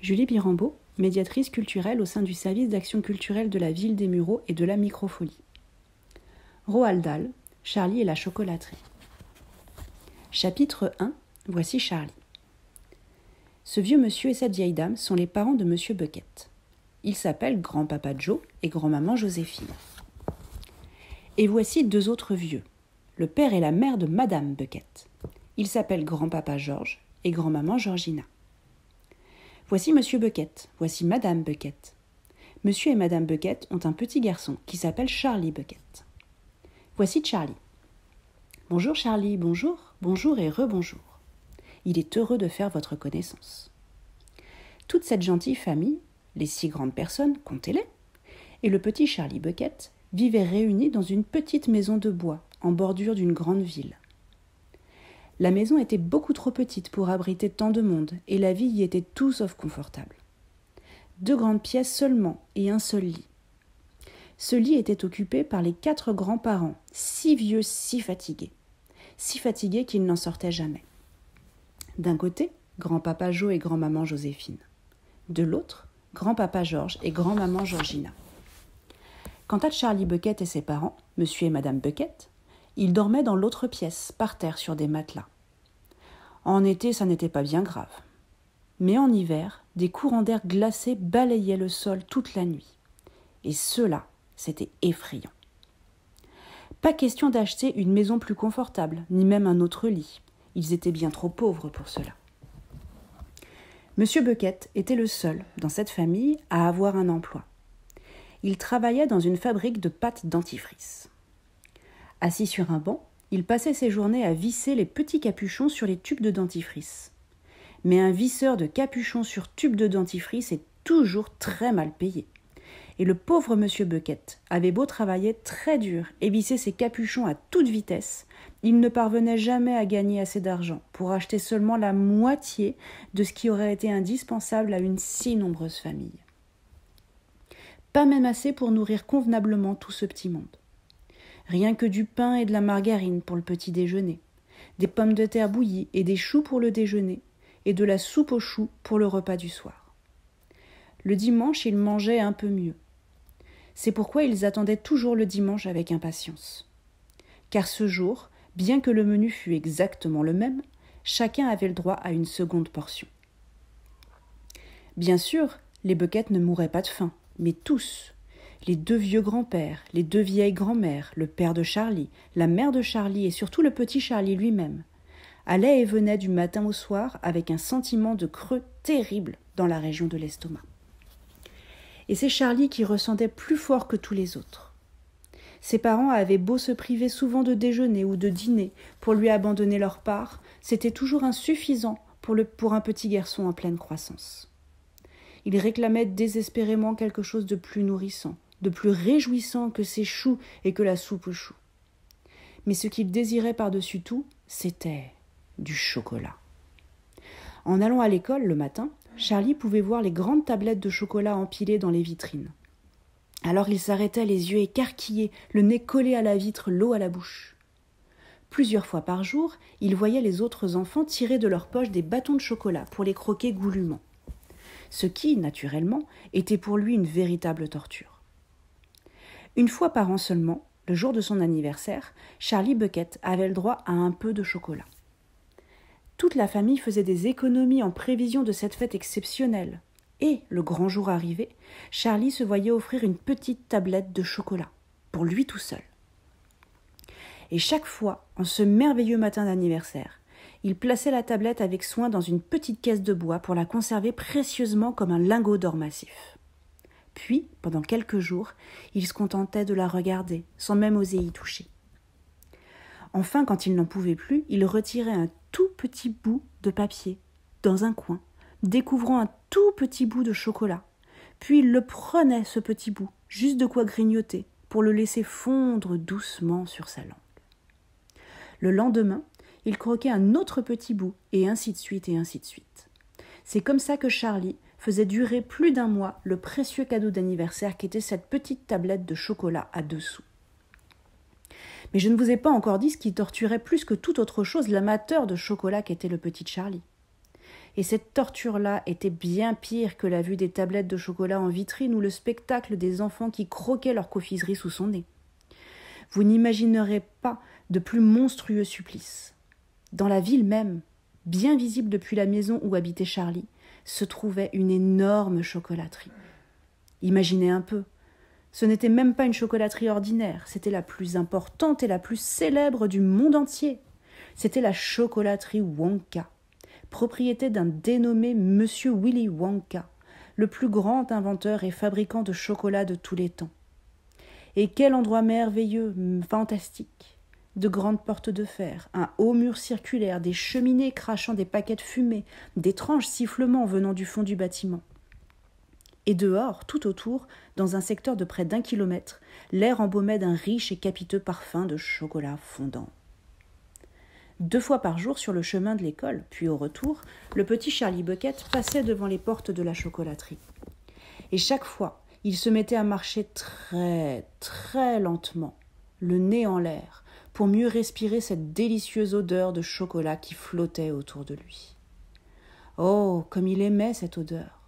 Julie Birambeau, médiatrice culturelle au sein du service d'action culturelle de la ville des Mureaux et de la Microfolie. Roald Dahl, Charlie et la chocolaterie. Chapitre 1 Voici Charlie. Ce vieux monsieur et cette vieille dame sont les parents de monsieur Bucket. Ils s'appellent grand-papa Joe et grand-maman Joséphine. Et voici deux autres vieux, le père et la mère de madame Bucket. Ils s'appellent grand-papa Georges et grand-maman Georgina. Voici monsieur Bucket, voici madame Bucket. Monsieur et madame Bucket ont un petit garçon qui s'appelle Charlie Bucket. Voici Charlie. Bonjour Charlie, bonjour, bonjour et rebonjour. Il est heureux de faire votre connaissance. Toute cette gentille famille, les six grandes personnes, comptez-les, et le petit Charlie Bucket vivaient réunis dans une petite maison de bois en bordure d'une grande ville. La maison était beaucoup trop petite pour abriter tant de monde, et la vie y était tout sauf confortable. Deux grandes pièces seulement et un seul lit. Ce lit était occupé par les quatre grands-parents, si vieux, si fatigués, si fatigués qu'ils n'en sortaient jamais. D'un côté, grand-papa Joe et grand-maman Joséphine. De l'autre, grand-papa Georges et grand-maman Georgina. Quant à Charlie Bucket et ses parents, monsieur et madame Bucket, ils dormaient dans l'autre pièce, par terre sur des matelas. En été, ça n'était pas bien grave. Mais en hiver, des courants d'air glacés balayaient le sol toute la nuit. Et cela, c'était effrayant. Pas question d'acheter une maison plus confortable, ni même un autre lit. Ils étaient bien trop pauvres pour cela. Monsieur Bucket était le seul, dans cette famille, à avoir un emploi. Il travaillait dans une fabrique de pâtes dentifrice. Assis sur un banc, il passait ses journées à visser les petits capuchons sur les tubes de dentifrice. Mais un visseur de capuchons sur tubes de dentifrice est toujours très mal payé. Et le pauvre monsieur Bucket avait beau travailler très dur et visser ses capuchons à toute vitesse, il ne parvenait jamais à gagner assez d'argent pour acheter seulement la moitié de ce qui aurait été indispensable à une si nombreuse famille. Pas même assez pour nourrir convenablement tout ce petit monde. Rien que du pain et de la margarine pour le petit déjeuner, des pommes de terre bouillies et des choux pour le déjeuner, et de la soupe aux choux pour le repas du soir. Le dimanche, ils mangeaient un peu mieux. C'est pourquoi ils attendaient toujours le dimanche avec impatience. Car ce jour, bien que le menu fût exactement le même, chacun avait le droit à une seconde portion. Bien sûr, les bequettes ne mouraient pas de faim, mais tous, les deux vieux grands-pères, les deux vieilles grand-mères, le père de Charlie, la mère de Charlie et surtout le petit Charlie lui-même, allaient et venaient du matin au soir avec un sentiment de creux terrible dans la région de l'estomac. Et c'est Charlie qui ressentait plus fort que tous les autres. Ses parents avaient beau se priver souvent de déjeuner ou de dîner pour lui abandonner leur part, c'était toujours insuffisant pour, pour un petit garçon en pleine croissance. Il réclamait désespérément quelque chose de plus nourrissant, de plus réjouissant que ses choux et que la soupe aux choux. Mais ce qu'il désirait par-dessus tout, c'était du chocolat. En allant à l'école le matin, Charlie pouvait voir les grandes tablettes de chocolat empilées dans les vitrines. Alors il s'arrêtait les yeux écarquillés, le nez collé à la vitre, l'eau à la bouche. Plusieurs fois par jour, il voyait les autres enfants tirer de leur poche des bâtons de chocolat pour les croquer goulûment. Ce qui, naturellement, était pour lui une véritable torture. Une fois par an seulement, le jour de son anniversaire, Charlie Bucket avait le droit à un peu de chocolat. Toute la famille faisait des économies en prévision de cette fête exceptionnelle. Et, le grand jour arrivé, Charlie se voyait offrir une petite tablette de chocolat, pour lui tout seul. Et chaque fois, en ce merveilleux matin d'anniversaire, il plaçait la tablette avec soin dans une petite caisse de bois pour la conserver précieusement comme un lingot d'or massif. Puis, pendant quelques jours, il se contentait de la regarder, sans même oser y toucher. Enfin, quand il n'en pouvait plus, il retirait un tout petit bout de papier dans un coin, découvrant un tout petit bout de chocolat. Puis il le prenait, ce petit bout, juste de quoi grignoter, pour le laisser fondre doucement sur sa langue. Le lendemain, il croquait un autre petit bout, et ainsi de suite, et ainsi de suite. C'est comme ça que Charlie faisait durer plus d'un mois le précieux cadeau d'anniversaire qu'était cette petite tablette de chocolat à dessous. Mais je ne vous ai pas encore dit ce qui torturait plus que toute autre chose l'amateur de chocolat qu'était le petit Charlie. Et cette torture-là était bien pire que la vue des tablettes de chocolat en vitrine ou le spectacle des enfants qui croquaient leur confiserie sous son nez. Vous n'imaginerez pas de plus monstrueux supplice. Dans la ville même, bien visible depuis la maison où habitait Charlie, se trouvait une énorme chocolaterie. Imaginez un peu. Ce n'était même pas une chocolaterie ordinaire, c'était la plus importante et la plus célèbre du monde entier. C'était la chocolaterie Wonka, propriété d'un dénommé Monsieur Willy Wonka, le plus grand inventeur et fabricant de chocolat de tous les temps. Et quel endroit merveilleux, fantastique de grandes portes de fer, un haut mur circulaire, des cheminées crachant des paquets de fumée, d'étranges sifflements venant du fond du bâtiment. Et dehors, tout autour, dans un secteur de près d'un kilomètre, l'air embaumait d'un riche et capiteux parfum de chocolat fondant. Deux fois par jour sur le chemin de l'école, puis au retour, le petit Charlie Bucket passait devant les portes de la chocolaterie. Et chaque fois, il se mettait à marcher très, très lentement, le nez en l'air, pour mieux respirer cette délicieuse odeur de chocolat qui flottait autour de lui. Oh, comme il aimait cette odeur.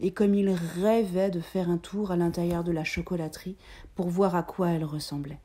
Et comme il rêvait de faire un tour à l'intérieur de la chocolaterie pour voir à quoi elle ressemblait.